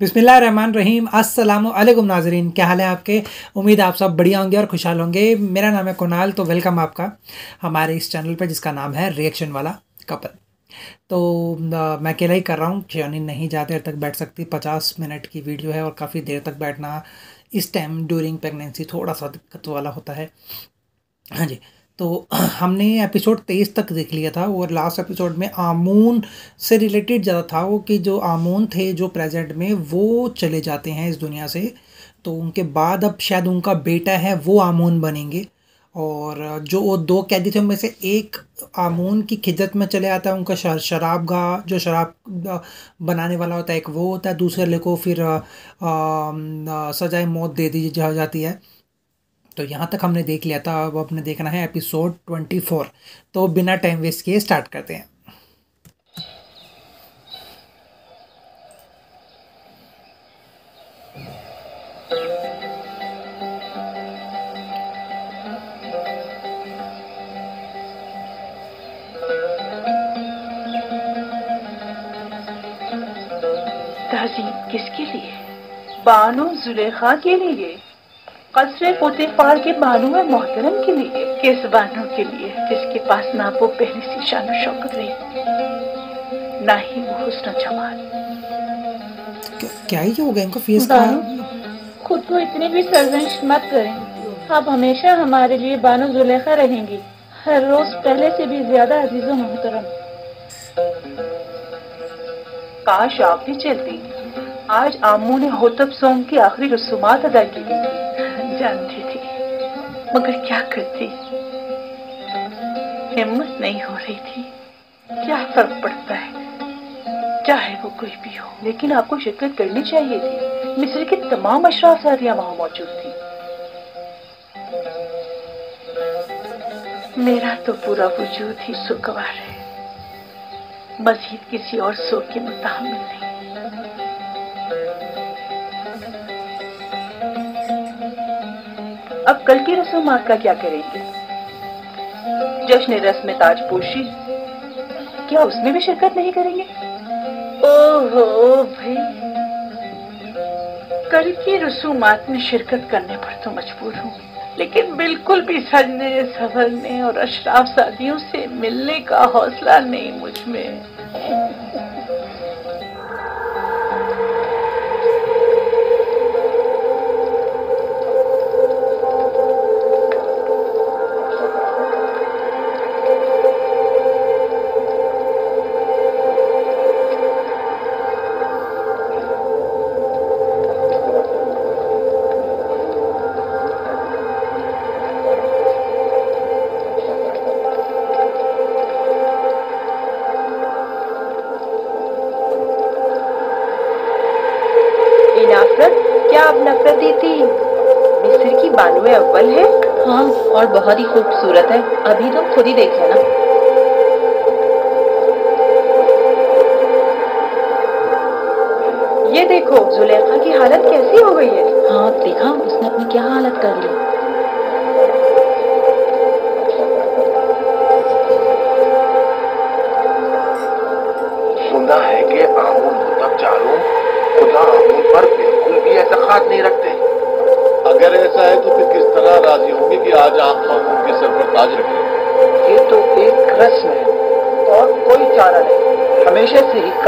बिस्मिल्लाह रहीम वालेकुम नाजरीन। क्या हाल है आपके? उम्मीद आप सब बढ़िया होंगे और खुशहाल होंगे। मेरा नाम है कुणाल तो वेलकम आपका हमारे इस चैनल पर जिसका नाम है रिएक्शन वाला कपल। तो मैं अकेला ही कर रहा हूँ, यानी नहीं ज़्यादा देर तक बैठ सकती। पचास मिनट की वीडियो है और काफ़ी देर तक बैठना, इस टाइम ड्यूरिंग प्रेगनेंसी थोड़ा सा दिक्कत वाला होता है। हाँ जी। तो हमने एपिसोड तेईस तक देख लिया था और लास्ट एपिसोड में आमून से रिलेटेड ज़्यादा था वो कि जो आमून थे जो प्रेजेंट में वो चले जाते हैं इस दुनिया से। तो उनके बाद अब शायद उनका बेटा है वो आमून बनेंगे। और जो वो दो कैदी थे उनमें से एक आमून की खिदत में चले आता है, उनका शराब का जो शराब बनाने वाला होता है एक वो होता है, दूसरे को फिर सजाए मौत दे दी जाती है। तो यहाँ तक हमने देख लिया था, अब अपने देखना है एपिसोड ट्वेंटी फोर तो बिना टाइम वेस्ट किए स्टार्ट करते हैं। किसके लिए? बानो जुलेखा के लिए। कसरे पोतेफार के बानू है मोहतरम के लिए किस बानू के लिए जिसके पास ना वो पहले सी शान शौकत रही। ना ही वो हुस्न जमाल। क्या ही हो गया इनको फेस का? खुद को इतनी भी सरजंश मत करें। आप हमेशा हमारे लिए बानो जुलेखा रहेंगी। हर रोज पहले से भी ज़्यादा अजीजों मोहतरम। काश आप भी चलती आज आमू ने होतब सोम की आखिरी रसूमात अदा की। जानती थी, मगर क्या करती? हिम्मत नहीं हो रही थी। क्या फ़र्क पड़ता है? चाहे वो कोई भी हो। लेकिन आपको शिरकत करनी चाहिए थी। मिस्र की तमाम अशराफ सारियाँ वहाँ मौजूद थी। मेरा तो पूरा वजूद ही सुखवार है। मजीद किसी और सो के मुताबिक नहीं। अब कल की रस्म का क्या करेंगे? जश्न रस्म ताजपोशी क्या उसमें भी शिरकत नहीं करेंगे? ओहो भाई, कल की रसूमात में शिरकत करने पर तो मजबूर हूँ, लेकिन बिल्कुल भी सजने, संवरने और अशराफ शादियों से मिलने का हौसला नहीं मुझमें। बहुत ही खूबसूरत है। अभी तुम खुद ही देख ना।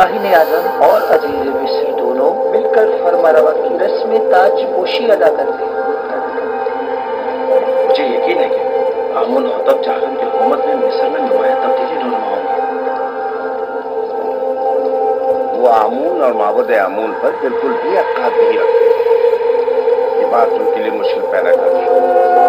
ही काहिन आज़म और अज़ीज़ मिस्र दोनों मिलकर फरमारवा की रस्म ताज पोशी अदा करते हैं। मुझे यकीन है कि आमुन तब जागन की हुकूमत में मिस्र में नुमाया तब्दीली नुमा वो आमून और माबद आमून पर बिल्कुल भी अक्का नहीं रखते ये बात उनके लिए मुश्किल पैदा करती दी।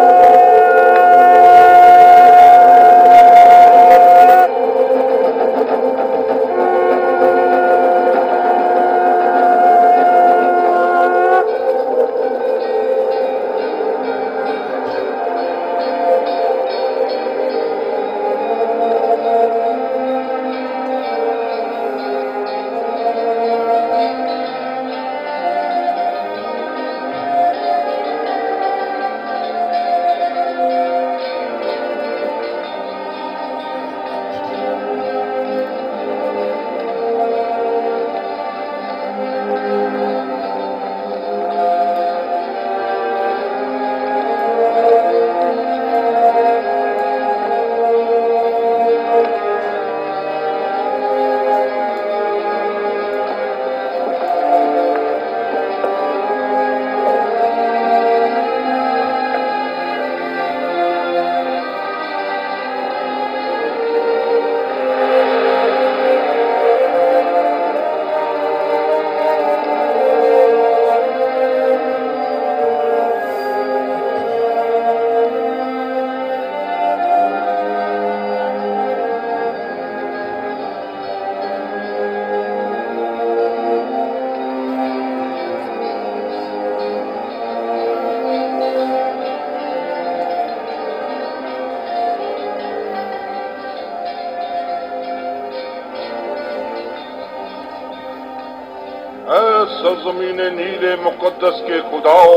मुकद्दस के खुदाओ।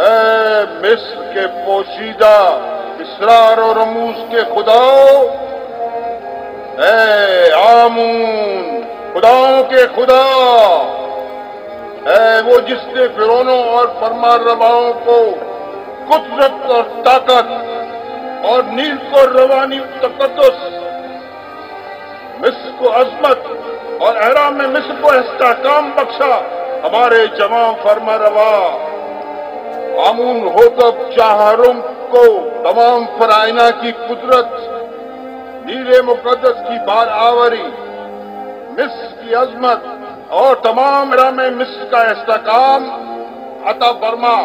ए मिस्र के पोशीदा, इसरार और रमूस के खुदाओ। ए आमून, खुदाओं के खुदा। है वो जिसने फिरौनों और फरमान रवाओं को कुदरत और ताकत और नील को रवानी तकदस, मिस्र को अजमत और एहराम में मिस्र को इस्ताकाम बख्शा। हमारे जमा फरमा रवा। आमून होतब चाहरुम को तमाम फराइना की कुदरत, नीले मुकदस की बार आवरी, मिस्र की अजमत और तमाम राम मिस्र का इस्ताकाम अता फरमा।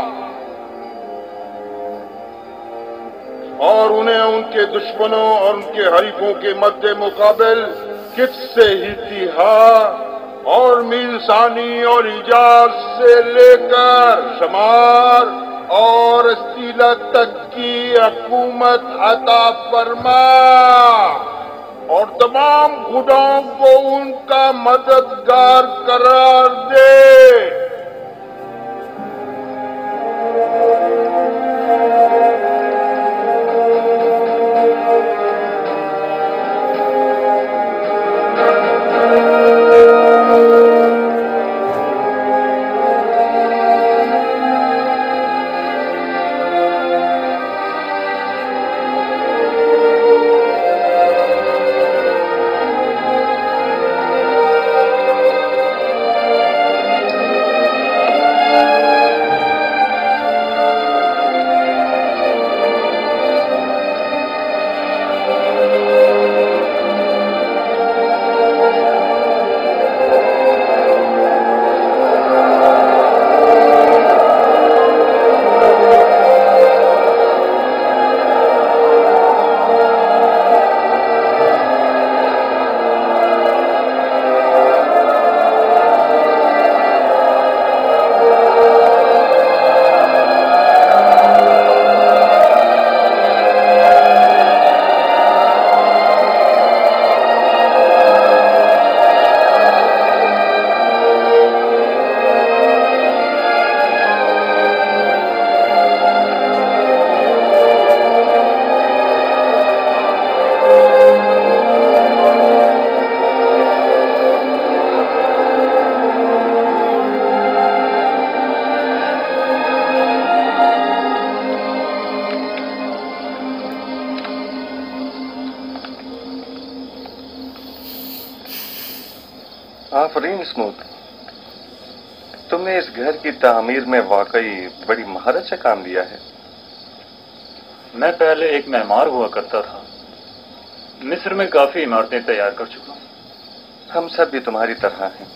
और उन्हें उनके दुश्मनों और उनके हरीफों के मध्य मुकाबल किससे हितिहा और मीलसानी और इजाज से लेकर शमार और सीला तक की हकूमत अता फरमा। और तमाम खुदाओं को उनका मददगार करार दे। इस घर की तामीर में वाकई बड़ी महारत से काम लिया है। मैं पहले एक मेहमान हुआ करता था। मिस्र में काफ़ी इमारतें तैयार कर चुका हम सब भी तुम्हारी तरह हैं।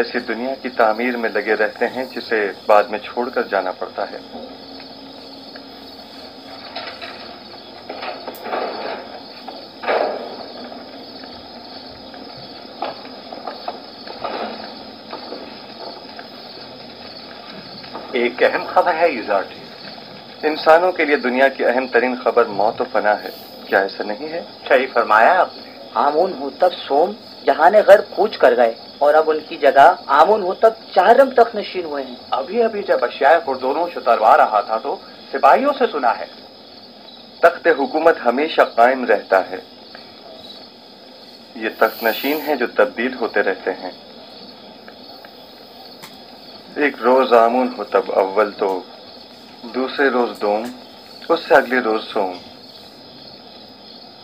ऐसी दुनिया की तामीर में लगे रहते हैं जिसे बाद में छोड़कर जाना पड़ता है। एक अहम खबर है यूजार्टी इंसानों के लिए दुनिया की अहम तरीन खबर मौत फना है। क्या ऐसा नहीं है? सही फरमाया आपने। आमून हो तब सोम जहाँ गैर कूच कर गए और अब उनकी जगह आमून हो तब चारम तक नशीन हुए हैं। अभी अभी जब अशिया दोनों शुतरवा रहा था तो सिपाहियों से सुना है तख्त हुकूमत हमेशा कायम रहता है। ये तख्त नशीन है जो तब्दील होते रहते हैं। एक रोज आमुन हो तब अव्वल तो दूसरे रोज दोम उससे अगले रोज सोम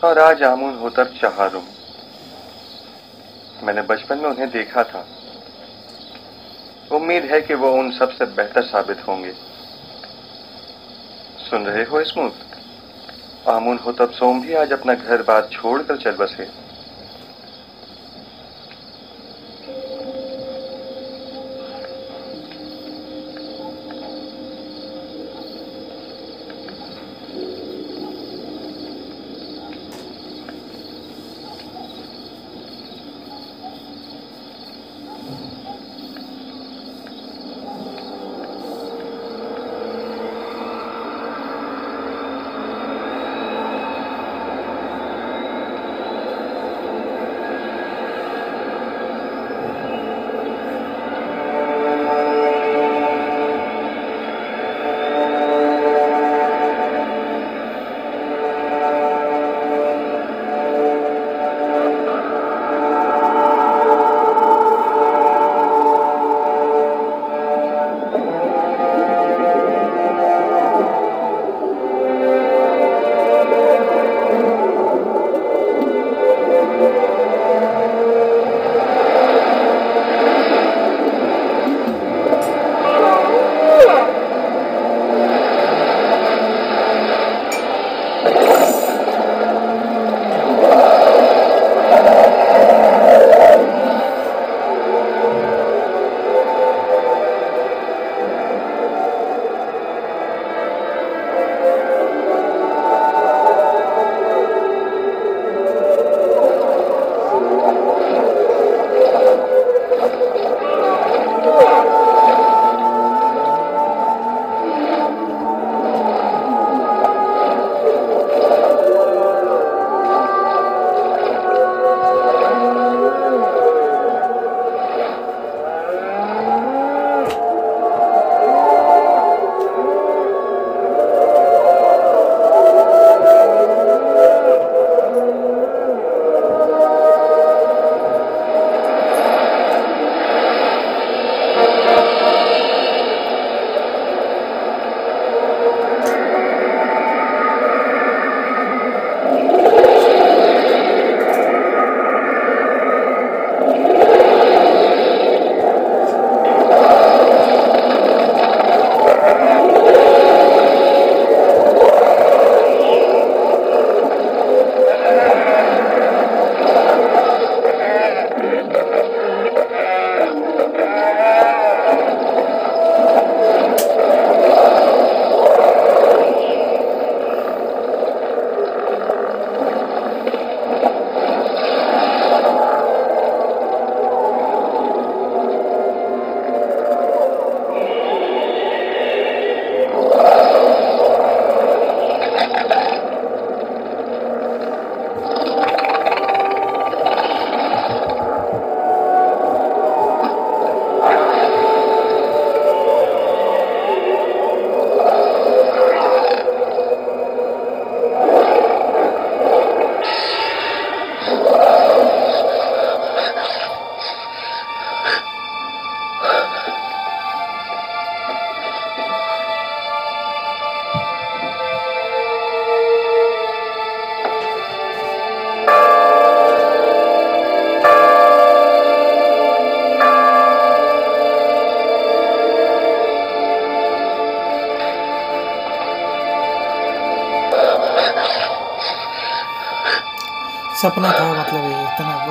और आज आमून हो तब चहारुम मैंने बचपन में उन्हें देखा था। उम्मीद है कि वो उन सबसे बेहतर साबित होंगे। सुन रहे हो स्मूथ आमून हो तब सोम भी आज अपना घर बार छोड़कर चल बसे।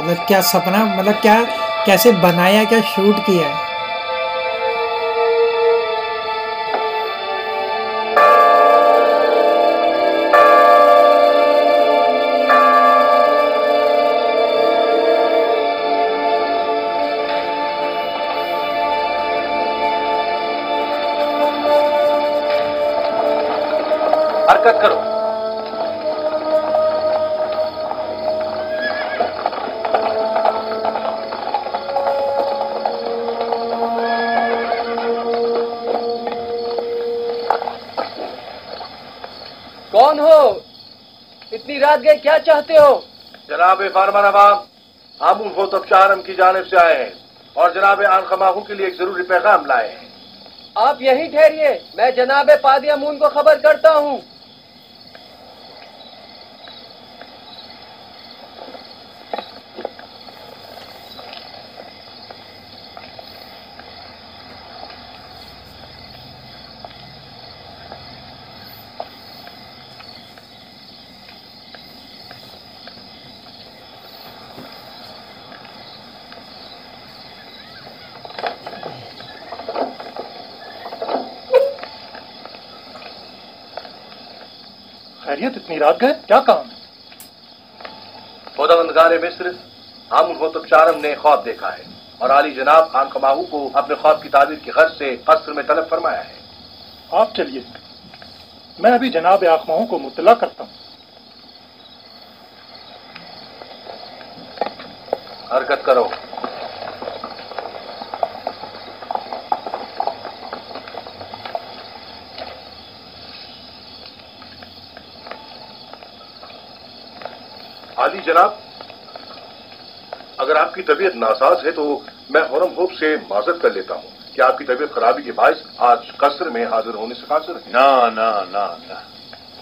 मतलब क्या सपना मतलब क्या कैसे बनाया क्या शूट किया? है गए क्या चाहते हो? जनाब फार्मर नवाब हम उनको तब शाहरम की जानब से आए हैं और जनाब आन खमाहू के लिए एक ज़रूरी पैगाम लाए हैं। आप यही ठहरिए मैं जनाब पादिया मून को खबर करता हूँ। इतनी रात गए? क्या काम खुदावंदगार मिस्र आमुल हो तब शाहरम ने ख्वाब देखा है। और आली जनाब खान खमाहू को अपने ख्वाब की ताबीर की गर्ज से कस्र में तलब फरमाया है। आप चलिए। मैं अभी जनाब आखमाओं को मुतला करता हूँ। हरकत करो आली जनाब अगर आपकी तबीयत नासाज है तो मैं हरम होप से माजत कर लेता हूँ। कि आपकी तबीयत खराबी के बायस आज कसर में हाजिर होने से कासिर है ना ना ना ना।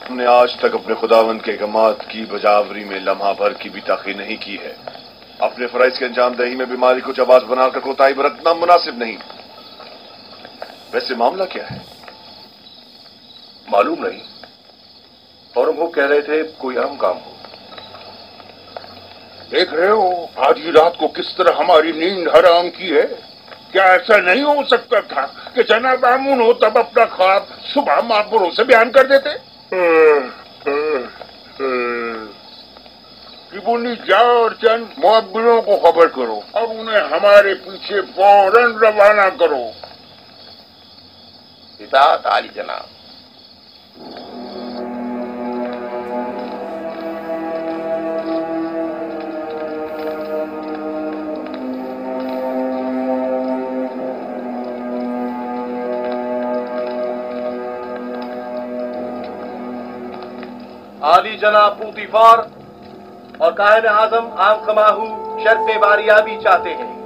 हमने आज तक अपने खुदावंद के गमात की बजावरी में लम्हा भर की भी ताखी नहीं की है। अपने फराइज के अंजाम दही में बीमारी को जवाब बनाकर कोताही बरतना मुनासिब नहीं। वैसे मामला क्या है? मालूम नहीं। हरम होप कह रहे थे कोई अहम काम हो। देख रहे हो, आधी रात को किस तरह हमारी नींद हराम की है। क्या ऐसा नहीं हो सकता था कि जनाब आमून हो तब अपना ख्वाब सुबह मापुरों से बयान कर देते? किबुनी जाओ और चंद मुआबिलों को खबर करो और उन्हें हमारे पीछे फ़ौरन रवाना करो। इतात आली जनाब। आली जना पूतीफार और कायम आज़म आम खमाहू शर्त बारियाबी चाहते हैं।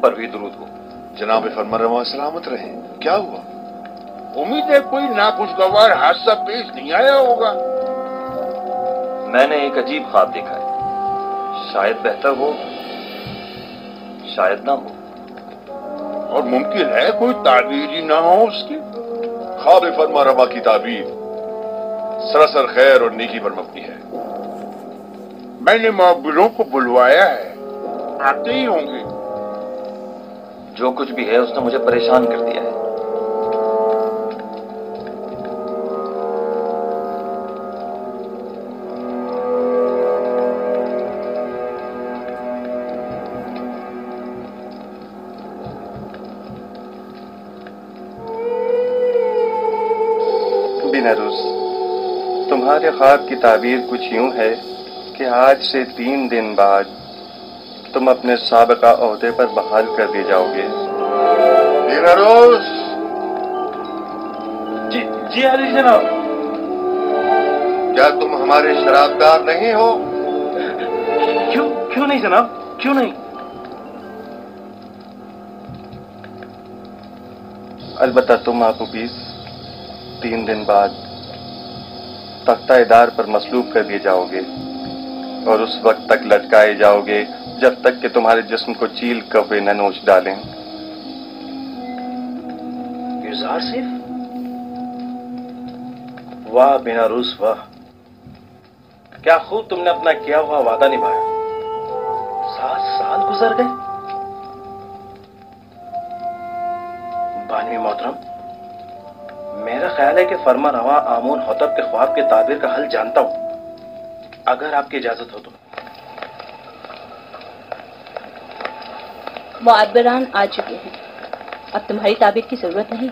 आप पर भी दरूद हो। जनाब फरमरवा सलामत रहे। क्या हुआ? उम्मीद है कोई नाखुशगवार हादसा पेश नहीं आया होगा। मैंने एक अजीब ख्वाब देखा है। शायद बेहतर हो शायद ना हो। और मुमकिन है कोई ताबीर ही ना हो उसकी। ख्वाब फरमा रवा की ताबीर। सरासर खैर और नेकी पर मबनी है। मैंने मुआबिरों को बुलवाया है। आते ही होंगे। जो कुछ भी है, उसने मुझे परेशान कर दिया है। तुम्हारे ख्वाब की ताबीर कुछ यूँ है कि आज से तीन दिन बाद अपने सबका अहदे पर बहाल कर दिए जाओगे। जी जी जनाब। क्या तुम हमारे शराबदार नहीं हो? क्यों क्यों नहीं जनाब? क्यों नहीं? अलबत्ता तुम आपू बीस तीन दिन बाद तख्ता इदार पर मसलूब कर दिए जाओगे और उस वक्त तक लटकाए जाओगे जब तक कि तुम्हारे जिस्म को चील कब्बे न नोच डालें। सिर्फ़? वाह बिना रूस वाह। क्या खूब तुमने अपना किया हुआ वादा निभाया। सात साल गुजर गए। बानवी मोहतरम मेरा ख्याल है कि फरमा रवा आमून होतब के ख्वाब के ताबीर का हल जानता हूँ। अगर आपकी इजाज़त हो तो। मुआबरान आ चुके हैं। अब तुम्हारी ताबीर की ज़रूरत नहीं।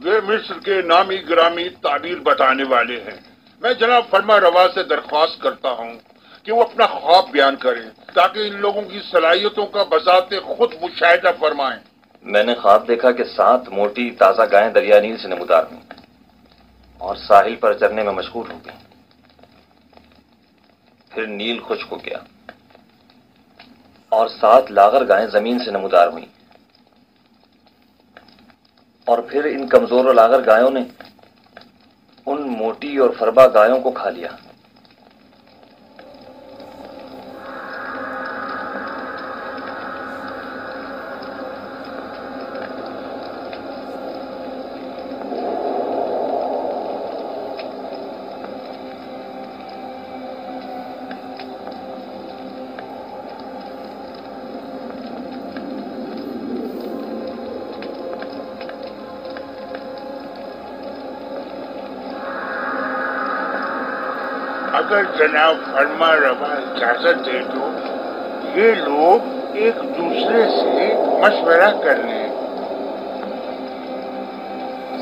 वे मिस्र के नामी ग्रामी ताबीर बताने वाले हैं। मैं जनाब फरमा रवा से दरख्वास्त करता हूँ। कि वो अपना ख्वाब बयान करें? ताकि इन लोगों की सलाहियतों का बजाते खुद मुशाहिदा फरमाएँ। मैंने ख्वाब देखा कि सात मोटी ताज़ा गायें दरिया नील से नमूदार हुई और साहिल पर चरने में मशगूल हो गई। फिर नील खुश्क हो गया और सात लागर गायें ज़मीन से नमूदार हुई। और फिर इन कमज़ोर लागर गायों ने उन मोटी और फरबा गायों को खा लिया। फर्मा फरमा रवा, इजाज़त दे दो। ये लोग एक दूसरे से मशवरा कर लें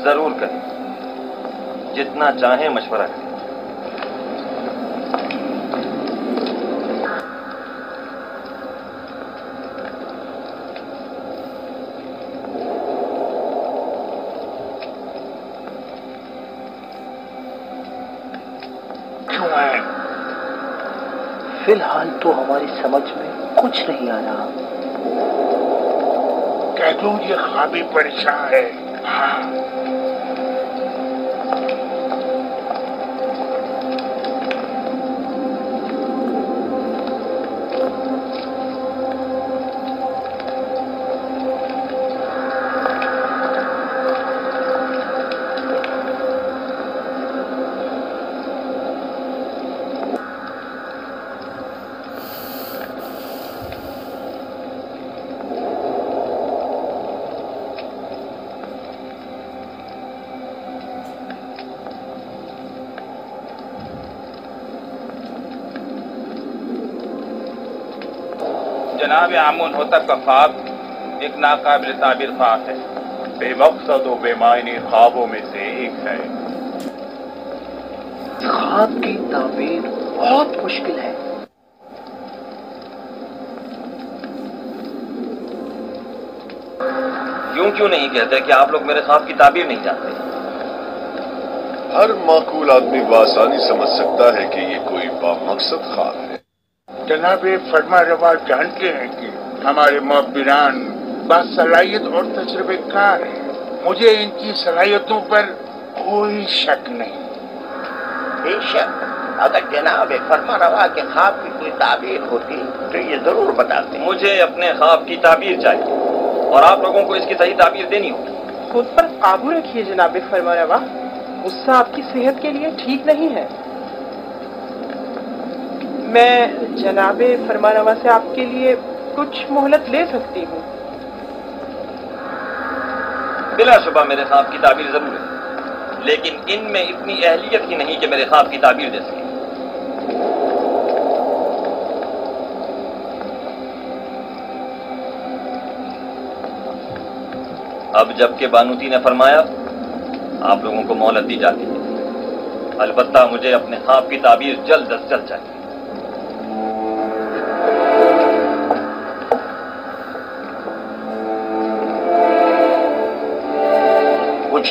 ज़रूर करें। जितना चाहे मशवरा करें क्यों है फ़िलहाल तो हमारी समझ में कुछ नहीं आ रहा कह दू ये खाबी परेशान है। हाँ। जनाब आमून होतब का ख्वाब एक नाकाबिल ताबिर ख्वाब है। बेमकसद और बेमायनी ख्वाबों में से एक है। ख्वाब की ताबीर बहुत मुश्किल है। क्यों क्यों नहीं कहते कि आप लोग मेरे ख्वाब की ताबीर नहीं जानते? हर माकूल आदमी बआसानी समझ सकता है कि ये कोई बामकसद ख्वाब है। जनाब ये फरमा रवा जानते हैं कि हमारे मुबरान बासलाहियत और तजर्बेकार हैं। मुझे इनकी सलाहियतों पर कोई शक नहीं। बेशक अगर जनाब फरमा रवा के ख्वाब की कोई ताबीर होती तो ये ज़रूर बताते। मुझे अपने ख्वाब की ताबीर चाहिए और आप लोगों को इसकी सही ताबीर देनी होगी खुद पर काबू रखिए जनाब फरमारवा गुस्सा आपकी सेहत के लिए ठीक नहीं है। मैं जनाब फरमानवा से आपके लिए कुछ मोहलत ले सकती हूँ। बिलाशुबा मेरे ख्वाब की ताबीर ज़रूर है, लेकिन इनमें इतनी अहलियत ही नहीं कि मेरे ख्वाब की ताबीर दे सके। अब जबकि बानूती ने फरमाया, आप लोगों को मोहलत दी जाती है। अलबत्ता मुझे अपने ख्वाब की ताबीर जल्द अज जल्द चाहिए।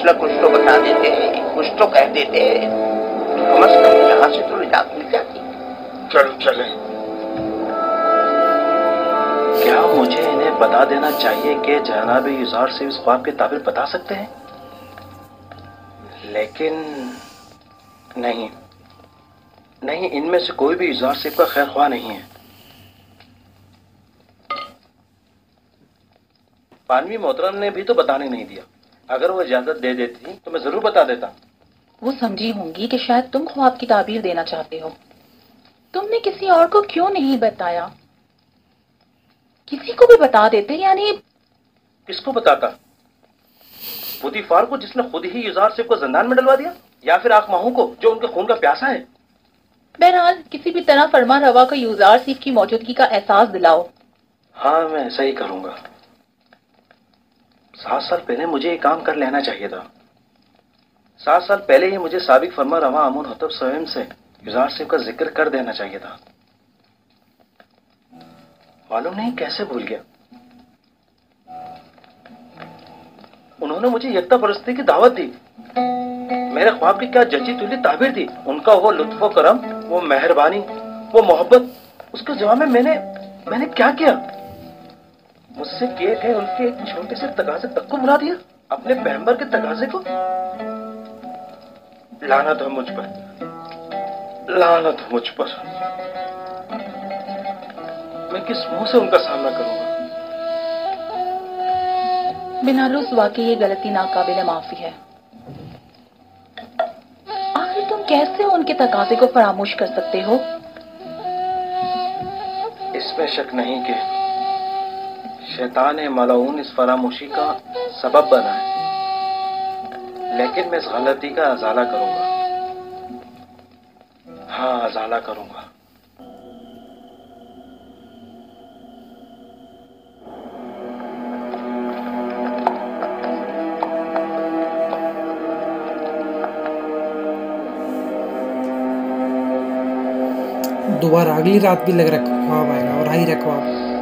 न कुछ तो बता देते हैं कुछ तो कह देते हैं। कम अज कम यहाँ से तो निजात मिल जाती। चलो चले। क्या मुझे इन्हें बता देना चाहिए कि जनाब युजार से इस ख्वाब के ताबिर बता सकते हैं? लेकिन नहीं। नहीं इनमें से कोई भी युजार सेब का खैर ख्वाह नहीं है। पानवी मोहतरम ने भी तो बताने नहीं दिया। अगर वो इजाज़त दे देती तो मैं ज़रूर बता देता। वो समझी होंगी कि शायद तुम ख्वाब की ताबीर देना चाहते हो। तुमने किसी और को क्यों नहीं बताया? किसी को भी बता देते यानी किसको बताता? बुदीफार को जिसने खुद ही युजार सेब को जिंदान में डलवा दिया? या फिर आख माहू को जो उनके खून का प्यासा है? बहरहाल किसी भी तरह फरमा रवा को यूजार सीफ की मौजूदगी का एहसास दिलाओ। हाँ मैं ऐसा ही करूँगा। सात साल पहले मुझे ये काम कर लेना चाहिए था। सात साल पहले ही मुझे साबिक फरमा रवा अमून हतब स्वयं से युजार सेब का ज़िक्र कर देना चाहिए था। मालूम नहीं कैसे भूल गया। उन्होंने मुझे यत्ता परस्ती की दावत दी। मेरे ख्वाब की क्या जची तुली ताबीर थी उनका वो लुत्फ करम, वो मेहरबानी, वो मोहब्बत, उसके जवाब में मैंने मैंने क्या किया? मुझसे किए गए उनके एक छोटे से तकाजे तक को भुला दिया। अपने पैम्बर के तकाजे को। लानत हो मुझ पर। लानत हो मुझ पर। मैं किस मुँह से उनका सामना करूँगा? बिना रुसवा के ये गलती नाकाबिल माफ़ी है। आखिर तुम कैसे उनके तकाजे को फरामोश कर सकते हो? इसमें शक नहीं कि शैतान मलाउन इस फरामोशी का सबब बना है। लेकिन मैं इस गलती का अजाला करूँगा। हाँ अजाला करूँगा। दोबारा अगली रात भी लग रहा ख्वाब आएगा और आई रहा ख्वाब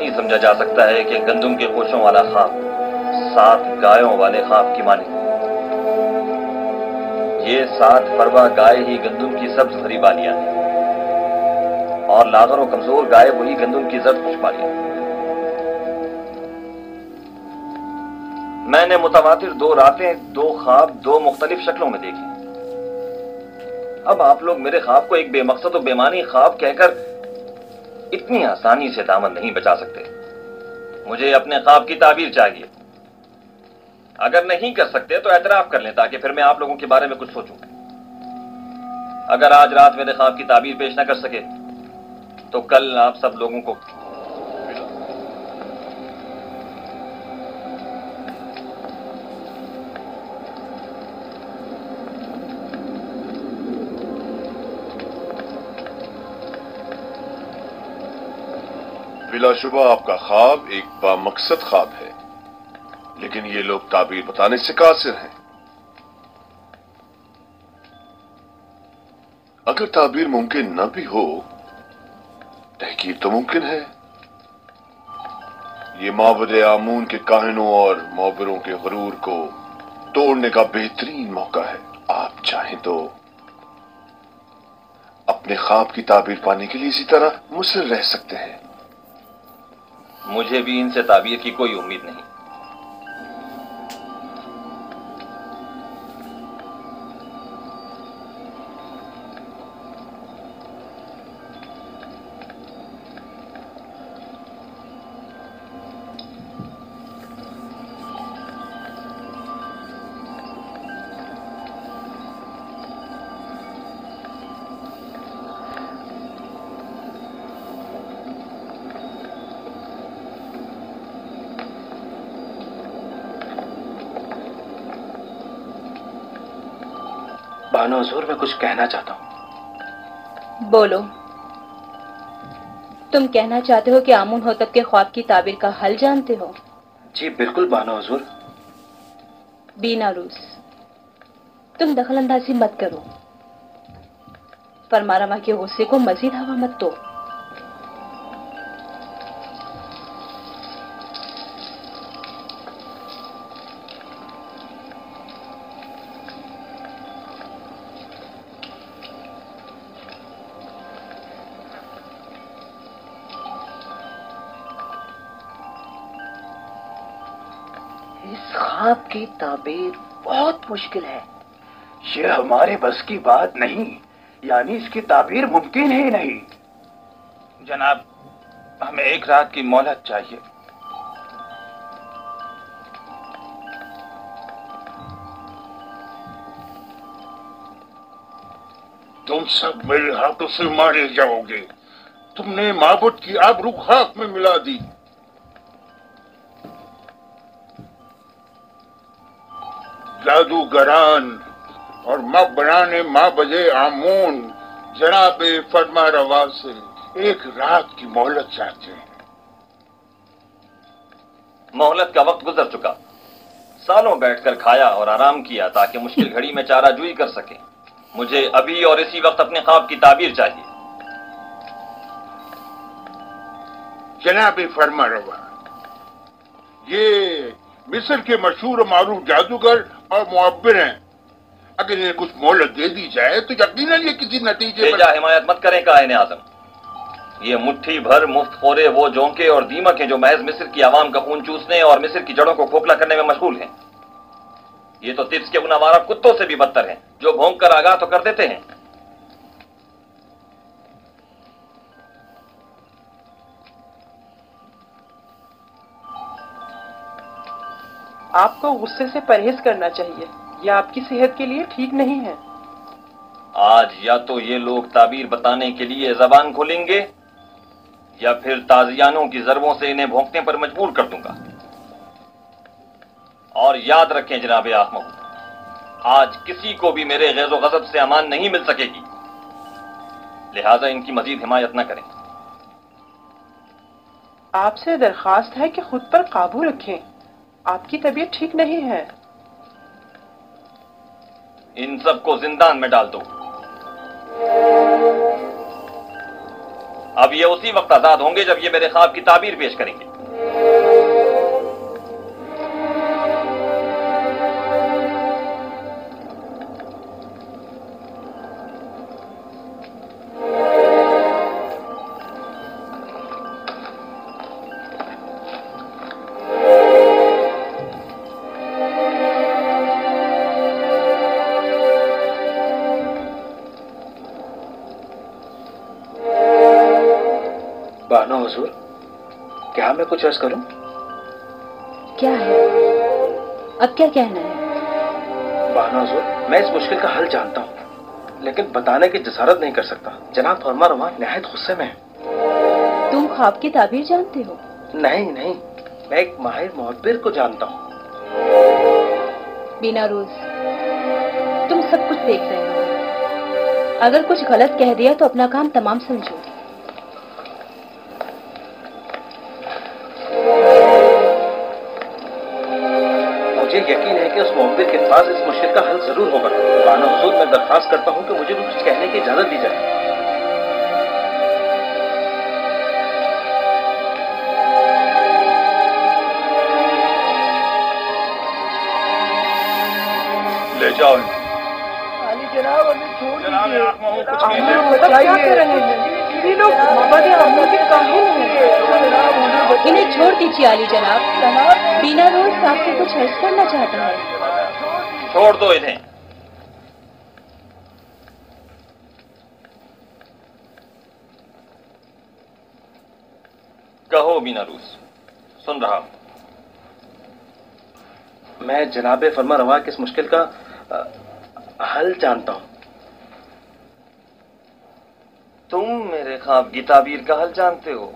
बआसानी समझा जा सकता है कि गंदुम के कोशों वाला खाब सात गायों वाले खाब की माने ये सात फरवा गाय ही गंदुम की सब्ज हरी बालियाँ हैं। और लागर कमज़ोर गाय वही गंदुम की जर्द खुशबालियाँ मैंने मुतवातिर दो रातें, दो ख्वाब, दो मुख्तलिफ़ शक्लों में देखी। अब आप लोग मेरे ख्वाब को एक बेमकसद और बेमानी ख्वाब कहकर इतनी आसानी से दामन नहीं बचा सकते। मुझे अपने ख्वाब की ताबीर चाहिए। अगर नहीं कर सकते तो एतराफ कर लें ताकि फिर मैं आप लोगों के बारे में कुछ सोचूं। अगर आज रात मेरे ख्वाब की ताबीर पेश ना कर सके तो कल आप सब लोगों को बिलाशुबा आपका ख्वाब एक बामकसद ख्वाब है। लेकिन ये लोग ताबीर बताने से कासिर हैं। अगर ताबीर मुमकिन न भी हो तहकीर तो मुमकिन है। ये माबद आमून के काहिनों और मोबरों के गरूर को तोड़ने का बेहतरीन मौका है। आप चाहें तो अपने ख्वाब की ताबीर पाने के लिए इसी तरह मुसर रह सकते हैं। मुझे भी इनसे ताबीर की कोई उम्मीद नहीं। कुछ कहना चाहता हूँ। बोलो। तुम कहना चाहते हो कि आमून हो होतब के ख्वाब की ताबीर का हल जानते हो? जी बिल्कुल बानो हजूर। बीना रूस तुम दखल अंदाजी मत करो। फरमारमा के गुस्से को मजीद हवा मत दो। ताबीर बहुत मुश्किल है। ये हमारे बस की बात नहीं, यानी इसकी ताबीर मुमकिन ही नहीं। जनाब, हमें एक रात की मोहलत चाहिए। तुम सब मेरे हाथों से मारे जाओगे। तुमने माबुद की आबरू खाक में मिला दी। जादूगरान और माँ बनाने माँ बजे आमून जनाब फरमा रवा से एक रात की मोहलत चाहते हैं। मोहलत का वक्त गुजर चुका। सालों बैठकर खाया और आराम किया ताकि मुश्किल घड़ी में चारा जुई कर सके। मुझे अभी और इसी वक्त अपने ख्वाब की ताबीर चाहिए। जनाब फरमा रवा ये मिस्र के मशहूर मारूफ जादूगर और मुआबिर हैं। अगर इन्हें कुछ मोहलत दे दी जाए तो यकीन ये किसी नतीजे पर हिमायत मत करें कायन आज़म। ये मुट्ठी भर मुफ़्त खोरे वो जोंके और दीमक हैं जो महज मिस्र की आवाम का खून चूसने और मिस्र की जड़ों को खोखला करने में मशगूल हैं। ये तो तिप्स के उन आवारा कुत्तों से भी बदतर हैं जो भोंक कर आगाह तो कर देते हैं। आपको गुस्से से परहेज करना चाहिए। यह आपकी सेहत के लिए ठीक नहीं है। आज या तो ये लोग ताबीर बताने के लिए जबान खोलेंगे या फिर ताजियानों की जरबों से इन्हें भोंकने पर मजबूर कर दूँगा। और याद रखें जनाब आहमद आज किसी को भी मेरे गैजो गजब से अमान नहीं मिल सकेगी। लिहाजा इनकी मजीद हिमायत न करें। आपसे दरखास्त है कि खुद पर काबू रखें। आपकी तबीयत ठीक नहीं है। इन सबको जिंदान में डाल दो। अब ये उसी वक्त आज़ाद होंगे जब ये मेरे ख्वाब की ताबीर पेश करेंगे। अर्ज़ करूँ। क्या है? अब क्या कहना है? हजूर मैं इस मुश्किल का हल जानता हूँ लेकिन बताने की जसारत नहीं कर सकता। जनाब फरमा रवा नहायत गुस्से में है। तुम ख्वाब की ताबीर जानते हो? नहीं नहीं मैं एक माहिर मुहब्बिर को जानता हूँ। बिना रोज तुम सब कुछ देख रहे हो। अगर कुछ गलत कह दिया तो अपना काम तमाम समझो। पास इस मुश्किल का हल ज़रूर होगा। बानो हजूर मैं दरखास्त करता हूँ कि मुझे भी कुछ कहने की इजाज़त दी जाए। ले जाओ। जनाब कुछ इन्हें छोड़ दीजिए आली जनाब। बीना रोज आपसे कुछ अर्ज़ करना चाहता है। छोड़ दो इन्हें। कहो बीना रूस, सुन रहा हूँ। मैं जनाब फरमा रवा की इस मुश्किल का हल जानता हूँ। तुम मेरे ख्वाब की ताबीर का हल जानते हो।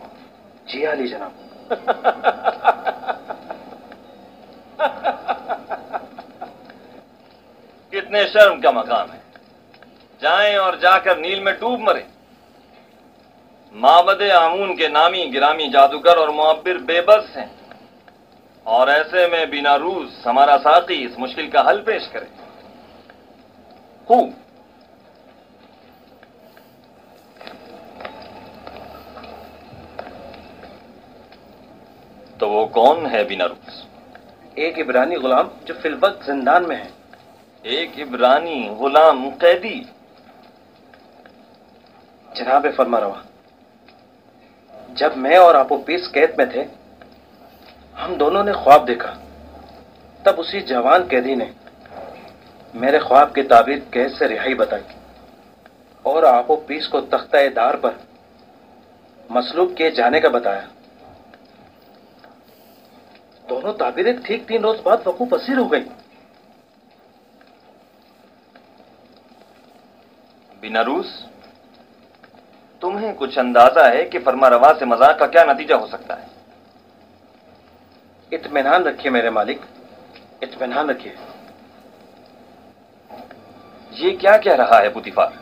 जी अली जनाब। कितने शर्म का मकाम है। जाएँ और जाकर नील में डूब मरे। माबद आमून के नामी गिरामी जादूगर और मुआबिर बेबस हैं। और ऐसे में बिना रूस हमारा साथी इस मुश्किल का हल पेश करे। हु? तो वो कौन है बिना रूस? एक इब्रानी गुलाम जो फिलवक्त जिंदान में है। एक इब्रानी गुलाम कैदी। जनाब फरमा रवा जब मैं और आपो पीस कैद में थे, हम दोनों ने ख्वाब देखा। तब उसी जवान कैदी ने मेरे ख्वाब की ताबीर कैद से रिहाई बताई और आपो पीस को तख्ता दार पर मसलूब किए जाने का बताया। दोनों ताबीरें ठीक तीन रोज बाद वकूफ पसीर हो गई। बिना रूस, तुम्हें कुछ अंदाज़ा है कि फरमा रवा से मज़ाक का क्या नतीजा हो सकता है? इत्मीनान रखिए मेरे मालिक, इत्मीनान रखिए। ये क्या कह रहा है पुतिफार?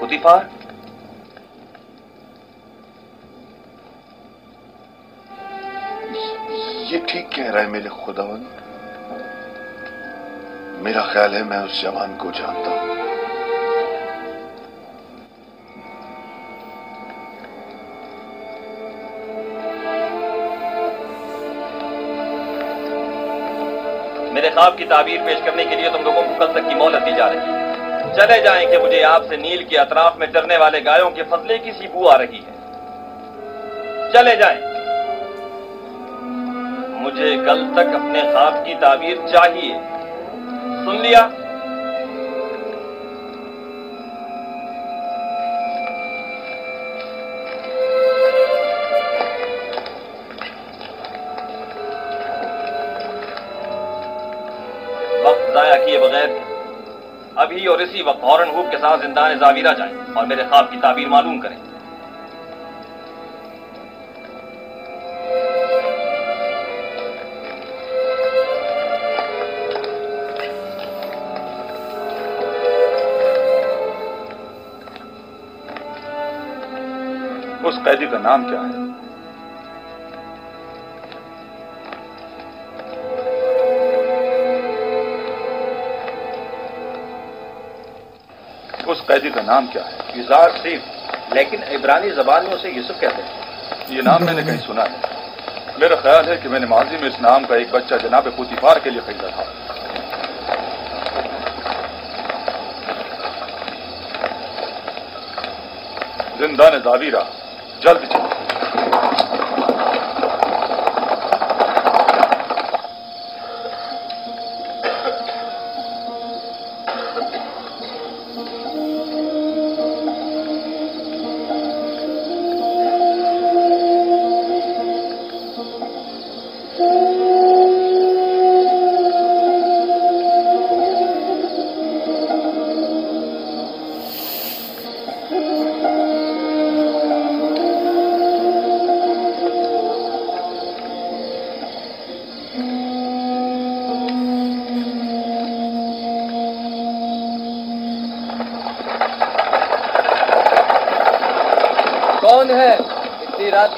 पुतिफार? ये ठीक कह रहा है मेरे खुदावन मेरा ख्याल है मैं उस जवान को जानता हूँ। मेरे ख्वाब की ताबीर पेश करने के लिए तुम लोगों को कल तक की मोहलत दी जा रही है। चले जाएँ कि मुझे आपसे नील के अतराफ में चरने वाले गायों के फसले की सी बू आ रही है। चले जाएँ। मुझे कल तक अपने ख्वाब की ताबीर चाहिए। सुन लिया। वक्त जाया किए बगैर, अभी और इसी वक्त हॉर्न हुक के साथ जिंदान जावीरा जाए और मेरे ख्वाब की ताबीर मालूम करें। उस कैदी का नाम क्या है? उस कैदी का नाम क्या है? युजार सीफ। लेकिन इब्रानी जबान में उसे यूसुफ कहते हैं। ये नाम मैंने कहीं सुना है मेरा ख्याल है कि मैंने माजी में इस नाम का एक बच्चा जनाब पुतिफार के लिए खरीदा था। ज़िंदा ने जावीरा जल्द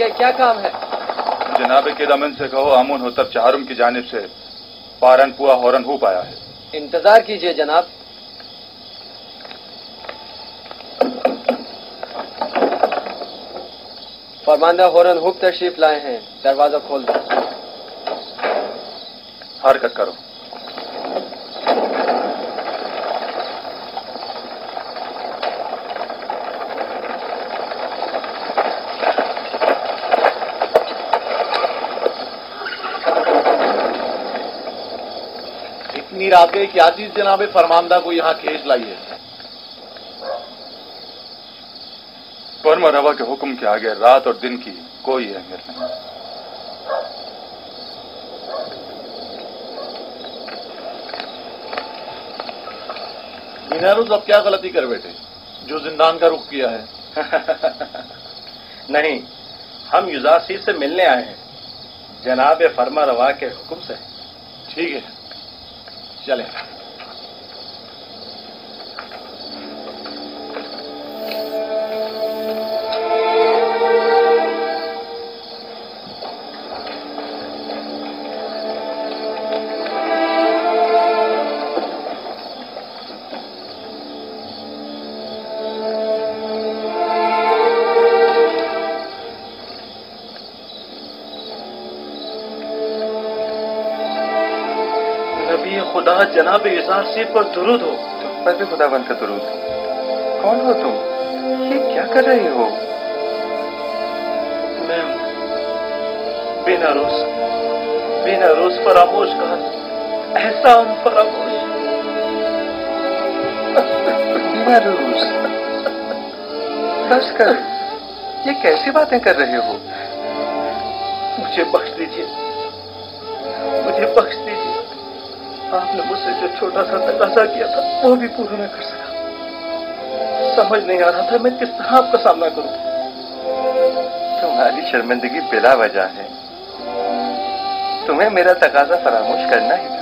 के क्या काम है? जनाब के दमन से कहो आमुन होतब चारुम की जानब से पारन पुआ हौरन हो पाया है। इंतज़ार कीजिए जनाब। फरमांदा हॉरन हुक तशरीफ़ लाए हैं दरवाज़ा खोल दो। हरकत करो। गई क्या चीज़ जनाब फरमानदा को यहाँ खेच लाई है फर्मा रवा के हुक्म के आगे रात और दिन की कोई अहमियत नहीं। मीनारुज अब क्या गलती कर बैठे? जो जिंदान का रुख किया है। नहीं हम युजासी से मिलने आए हैं। जनाब फरमा रवा के हुक्म से। ठीक है। चले नबी जनाब युजासीर पर दुरूद हो। तुम पर भी खुदाबंद का दुरूद। कौन हो तुम? ये क्या कर रहे हो? मैं बिना रोज बिना रोज फरामोश का ऐसा हम फरामोश। बिना रोज। बस कर ये कैसी बातें कर रहे हो? मुझे बख्श दीजिए। मुझे बख्श आपने मुझसे जो छोटा सा तकाजा किया था वो भी पूरा न कर सका। समझ नहीं आ रहा था मैं किस तरह आपका सामना करूँ। तुम्हारी शर्मिंदगी बिला वजह है। तुम्हें मेरा तकाजा फरामोश करना ही था।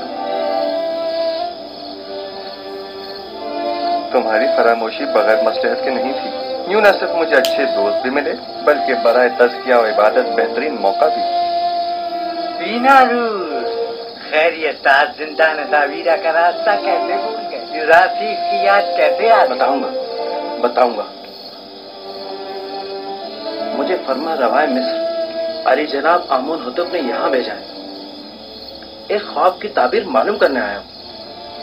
तुम्हारी फरामोशी बगैर मसलहत के नहीं थी। यूँ न सिर्फ़ मुझे अच्छे दोस्त भी मिले बल्कि बराए तस्किया और इबादत बेहतरीन मौका भी। बीना खैरियत आज ज़िंदा नदावीरा का रास्ता कैसे भूल गए? युरासी की याद कैसे याद बताऊँगा बताऊँगा। मुझे फरमा रवाय मिस्र, अली जनाब आमून हुतब ने यहाँ भेजा है। एक ख्वाब की ताबीर मालूम करने आया हूँ।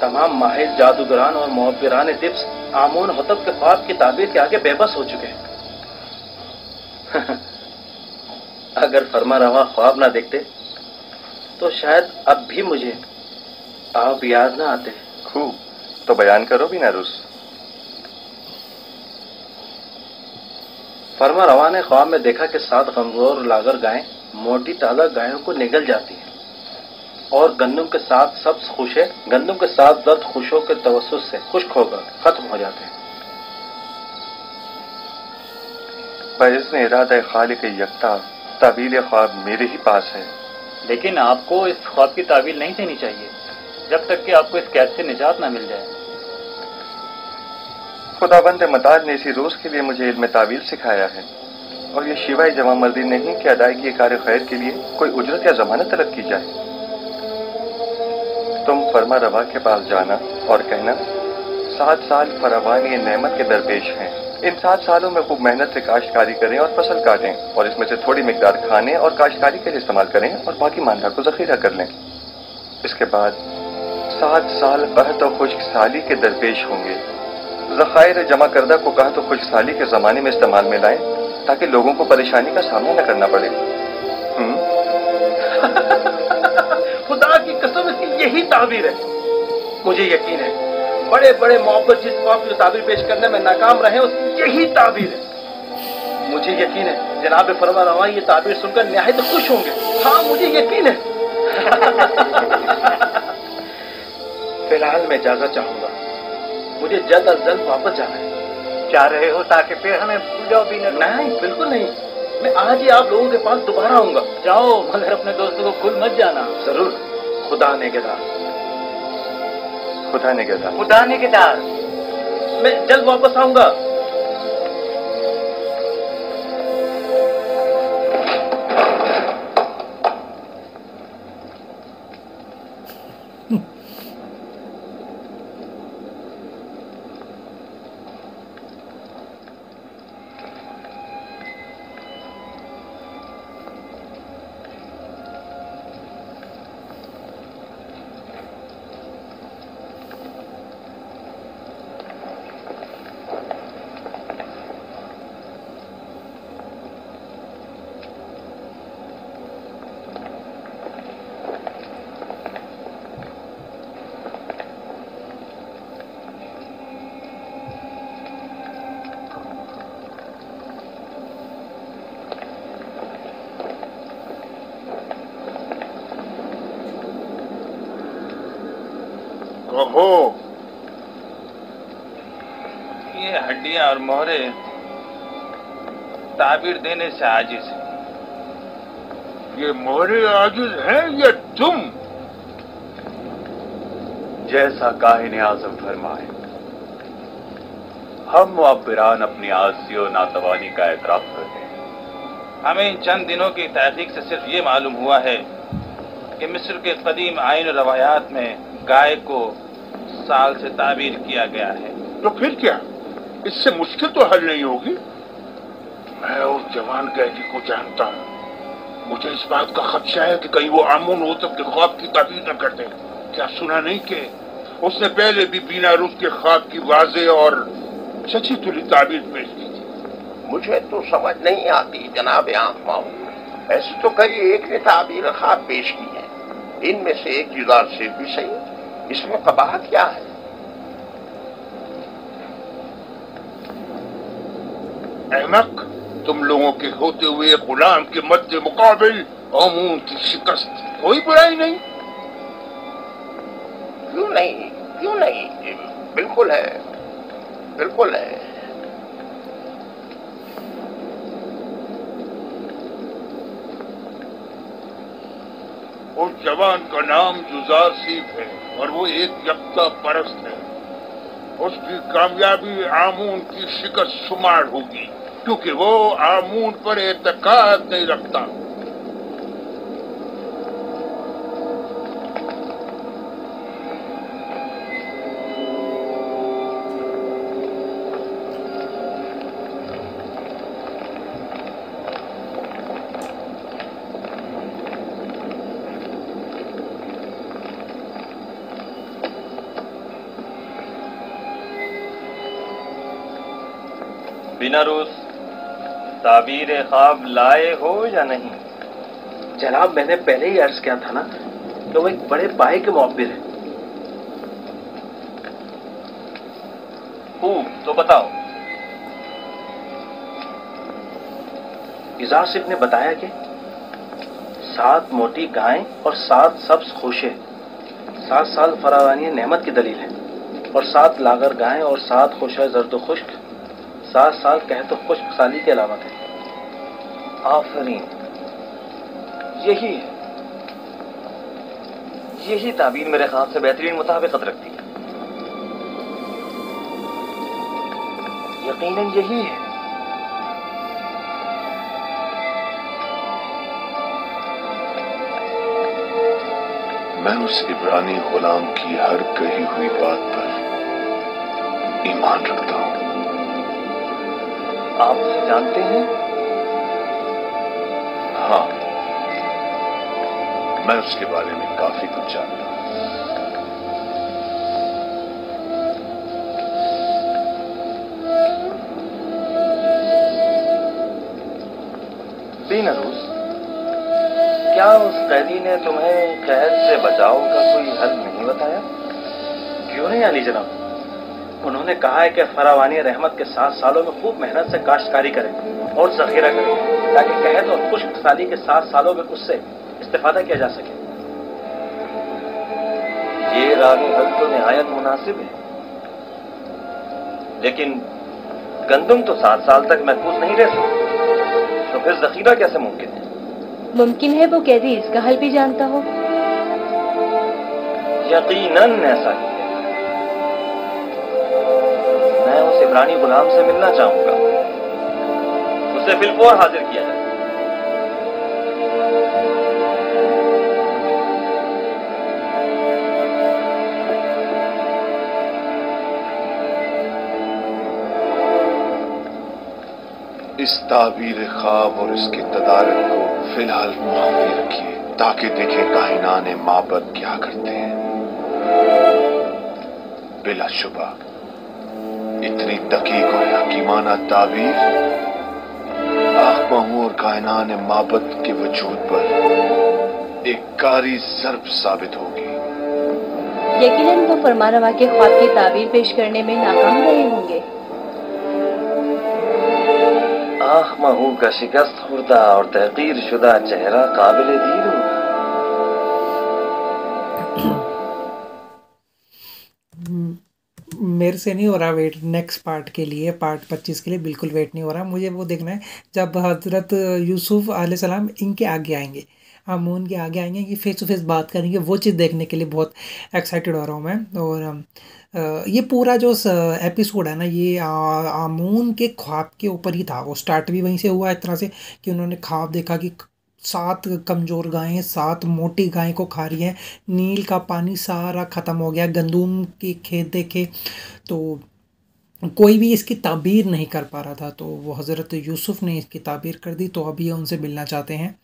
तमाम माहिर, जादूगरान और मुहबरान दिप्स आमून हुतब के ख्वाब की ताबीर के आगे बेबस हो चुके हैं। अगर फरमा रवा ख्वाब ना देखते तो शायद अब भी मुझे आप याद ना आते। खूब। तो बयान करो भी ना रुस। फरमा रवा ने ख्वाब में देखा कि सात कमज़ोर लागर गायें मोटी ताज़ा गायों को निगल जाती हैं और गंदम के साथ सब्ज खुशे गंदम के साथ दर्द खुशों के तवसुस से खुश्क होकर खत्म हो जाते हैं। बज़न इरादा खालिक यकता ताबील ख्वाब मेरे ही पास है। लेकिन आपको इस ख्वाब की तावील नहीं देनी चाहिए, जब तक कि आपको इस कैद से निजात ना मिल जाए। खुदाबंद मताज ने इसी रोज के लिए मुझे इल्म तावील सिखाया है, और ये शिवाय जमा मर्दी नहीं कि अदायगी कार खैर के लिए कोई उजरत या जमानत तलब की जाए। तुम फरमा रवा के पास जाना और कहना, सात साल फरावान ये नेमत के दरपेश हैं। इन सात सालों में खूब मेहनत से काश्तकारी करें और फ़सल काटें और इसमें से थोड़ी मिकदार खाने और काश्तकारी के लिए इस्तेमाल करें और बाकी मानदा को जखीरा कर लें। इसके बाद सात साल कहत तो खुश्क साली के दरपेश होंगे। जखायर जमा करदा को कहत तो खुश्क साली के ज़माने में इस्तेमाल में लाएँ ताकि लोगों को परेशानी का सामना न करना पड़े। खुदा की कसम इसकी यही ताबीर है। मुझे यकीन है बड़े बड़े मोहब्बत जिस ख्वाब की ताबीर पेश करने में नाकाम रहे उसकी यही ताबीर है। मुझे यकीन है जनाब फरमा रवा ये ताबीर सुनकर नहायत खुश होंगे। हाँ मुझे यकीन है। फ़िलहाल मैं इजाज़त चाहूँगा। मुझे जल्द अज जल्द वापस जाना है। चाह रहे हो ताकि फिर हमें भूल जाओ भी नहीं बिल्कुल नहीं। मैं आज ही आप लोगों के पास दोबारा आऊँगा। जाओ मगर अपने दोस्तों को भूल मत जाना। ज़रूर। खुदा ने के खुदा ने कहता खुदा ने के दार मैं जल्द वापस आऊँगा। कहो ये हड्डियाँ और मोहरे ताबीर देने से आजिज है। ये मोहरे आजिज हैं या तुम? जैसा काहिन आज़म फरमाए हम मुआबरान अपनी आजी और नातवानी का एतराफ करते हैं। हमें इन चंद दिनों की तहकीक से सिर्फ़ ये मालूम हुआ है कि मिस्र के कदीम आइन और रवायात में गाय को साल से ताबीर किया गया है। तो फिर क्या? इससे मुश्किल तो हल नहीं होगी। मैं उस जवान कैदी को जानता हूँ। मुझे इस बात का खदशा है कि कहीं वो आमून हो तब के ख्वाब की ताबीर न कर दे। क्या सुना नहीं कि उसने पहले भी बिना रुख के ख्वाब की वाजे और सची तुली ताबीर पेश की थी? मुझे तो समझ नहीं आती जनाब आँख ऐसे तो कई एक ने ताबीर ख्वाब पेश की है। इनमें से एक जुदार से भी सही इसमें कबाहत क्या है? अहमक तुम लोगों के होते हुए गुलाम के मध्य मुकाबिल अमून की शिकस्त। कोई बुराई नहीं। क्यों नहीं? क्यों नहीं? बिल्कुल है। बिल्कुल है। उस जवान का नाम जुजार सीफ है। और वो एक यक्ता परस्त है। उसकी कामयाबी आमून की शिकस्त शुमार होगी, क्योंकि वो आमून पर एतकाद नहीं रखता। बिना रूस ताबीर ख्वाब लाए हो या नहीं? जनाब मैंने पहले ही अर्ज़ किया था ना कि वो एक बड़े पाए के मुआबिर है। खूब तो बताओ। इजाज सिर्फ़ ने बताया कि सात मोटी गायें और सात सब्ज खोशे सात साल फरावानी नेमत की दलील है और सात लागर गायें और सात खोशा जर्द खुश्क सात साल कह तो खुश्क साली की अलामत है आफरीन। यही है। यही ताबीर मेरे ख्वाब से बेहतरीन मुताबिकत रखती है। यकीनन यही है। मैं उस इब्रानी गुलाम की हर कही हुई बात पर ईमान रखता हूँ। आप जानते हैं? हाँ। मैं उसके बारे में काफ़ी कुछ जानता हूँ। दीन रूस क्या उस कैदी ने तुम्हें कैद से बचाव का कोई हल नहीं बताया? क्यों नहीं आली जनाब? उन्होंने कहा है कि फरावानी रहमत के सात सालों में खूब मेहनत से काश्तकारी करें और जखीरा करें ताकि कहत और खुश्क साली के सात सालों में उससे इस्तेफादा किया जा सके। ये रानी हल तो निहायत मुनासिब है। लेकिन गंदुम तो सात साल तक महफूज नहीं रह सकती तो फिर जखीरा कैसे मुमकिन है? मुमकिन है वो कैदी इसका हल भी जानता हो। यकीनन ऐसा ही। इब्रानी गुलाम से मिलना चाहूँगा। उसे फिलफोर हाजिर किया जाए। इस ताबीर ख्वाब और इसके तदारक को फ़िलहाल मुखाफी रखिए, ताकि देखे काहिनान माबद क्या करते हैं। बिला बिलाशुबा इतनी दकीक और हकीमाना ताबीर। आखमहू और कायनान माबद के वजूद पर एक कारी जरब साबित होगी। यकीनन वो फरमानवा के ख्वाब की ताबीर पेश करने में नाकाम रहे होंगे। आख महू का शिकस्त खुर्दा और तहकीर शुदा चेहरा काबिल दीर मेरे से नहीं हो रहा वेट नेक्स्ट पार्ट के लिए पार्ट पच्चीस के लिए बिल्कुल वेट नहीं हो रहा। मुझे वो देखना है जब हज़रत यूसुफ सलाम इनके आगे आएँगे। अमून के आगे आएँगे कि फेस टू फेस बात करेंगे, वो चीज़ देखने के लिए बहुत एक्साइटेड हो रहा हूँ मैं। और ये पूरा जो एपिसोड है ना, ये आमून के ख्वाब के ऊपर ही था। वो स्टार्ट भी वहीं से हुआ तरह से कि उन्होंने ख्वाब देखा कि सात कमज़ोर गायें, सात मोटी गायें को खा रही हैं। नील का पानी सारा ख़त्म हो गया। गंदुम के खेत देखे तो कोई भी इसकी ताबीर नहीं कर पा रहा था तो वो हज़रत यूसुफ ने इसकी ताबीर कर दी। तो अभी ये उनसे मिलना चाहते हैं।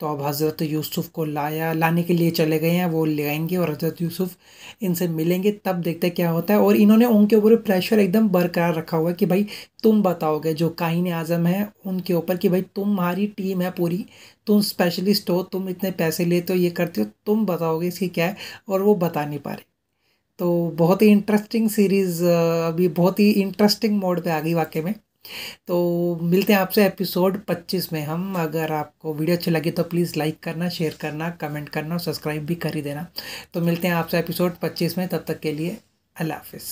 तो अब हज़रत यूसुफ को लाया, लाने के लिए चले गए हैं, वो ले आएँगे और हज़रत यूसुफ इनसे मिलेंगे। तब देखते क्या होता है। और इन्होंने उनके ऊपर प्रेशर एकदम बरकरार रखा हुआ है कि भाई तुम बताओगे, जो काइन आज़म है, उनके ऊपर कि भाई तुम्हारी टीम है पूरी, तुम स्पेशलिस्ट हो, तुम इतने पैसे लेते हो, ये करते हो, तुम बताओगे इसकी क्या है? और वो बता नहीं पा रहे। तो बहुत ही इंटरेस्टिंग सीरीज़ अभी बहुत ही इंटरेस्टिंग मोड पे आ गई वाकई में। तो मिलते हैं आपसे एपिसोड 25 में हम। अगर आपको वीडियो अच्छी लगी तो प्लीज़ लाइक करना शेयर करना कमेंट करना और सब्सक्राइब भी कर ही देना। तो मिलते हैं आपसे एपिसोड 25 में, तब तक के लिए अल्लाह हाफिज़।